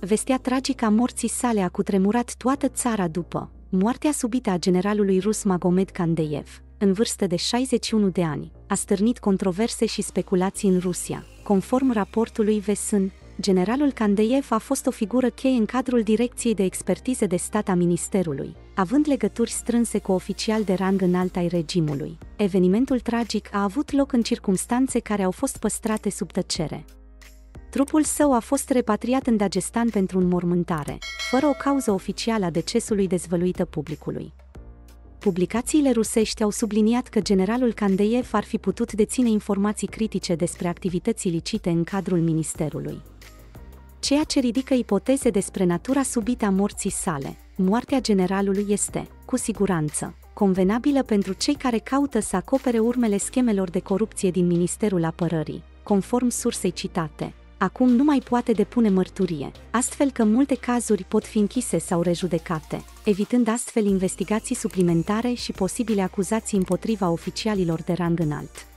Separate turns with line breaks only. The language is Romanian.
vestea tragică a morții sale a cutremurat toată țara după moartea subită a generalului rus Magomed Kandeev, în vârstă de 61 de ani, a stârnit controverse și speculații în Rusia. Conform raportului Vesun, generalul Kandeev a fost o figură cheie în cadrul Direcției de Expertize de Stat a Ministerului, având legături strânse cu oficial de rang înalt ai regimului. Evenimentul tragic a avut loc în circumstanțe care au fost păstrate sub tăcere. Trupul său a fost repatriat în Dagestan pentru înmormântare, fără o cauză oficială a decesului dezvăluită publicului. Publicațiile rusești au subliniat că generalul Kandeev ar fi putut deține informații critice despre activități ilicite în cadrul ministerului. Ceea ce ridică ipoteze despre natura subită a morții sale, moartea generalului este, cu siguranță, convenabilă pentru cei care caută să acopere urmele schemelor de corupție din Ministerul Apărării, conform sursei citate, acum nu mai poate depune mărturie, astfel că multe cazuri pot fi închise sau rejudecate, evitând astfel investigații suplimentare și posibile acuzații împotriva oficialilor de rang înalt.